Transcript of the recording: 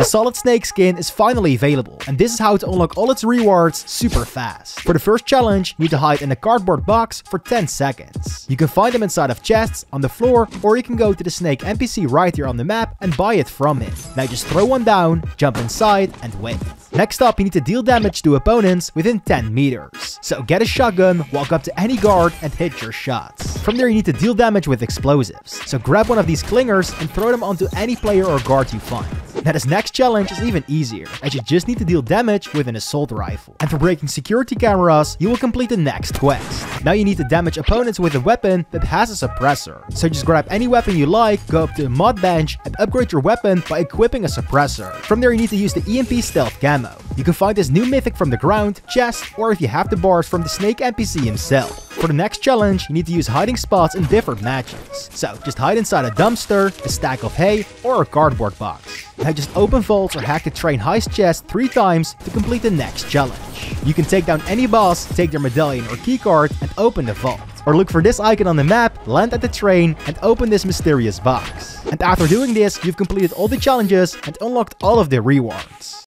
The Solid Snake skin is finally available, and this is how to unlock all its rewards super fast. For the first challenge, you need to hide in a cardboard box for 10 seconds. You can find them inside of chests, on the floor, or you can go to the snake NPC right here on the map and buy it from him. Now just throw one down, jump inside, and wait. Next up, you need to deal damage to opponents within 10 meters. So get a shotgun, walk up to any guard, and hit your shots. From there, you need to deal damage with explosives. So grab one of these clingers and throw them onto any player or guard you find. Now this next challenge is even easier, as you just need to deal damage with an assault rifle. And for breaking security cameras, you will complete the next quest. Now you need to damage opponents with a weapon that has a suppressor. So just grab any weapon you like, go up to a mod bench, and upgrade your weapon by equipping a suppressor. From there you need to use the EMP stealth camo. You can find this new mythic from the ground, chest, or if you have the bars from the snake NPC himself. For the next challenge, you need to use hiding spots in different matches. So just hide inside a dumpster, a stack of hay, or a cardboard box. Now just open vaults or hack the train heist chest 3 times to complete the next challenge. You can take down any boss, take their medallion or keycard, and open the vault. Or look for this icon on the map, land at the train, and open this mysterious box. And after doing this, you've completed all the challenges and unlocked all of the rewards.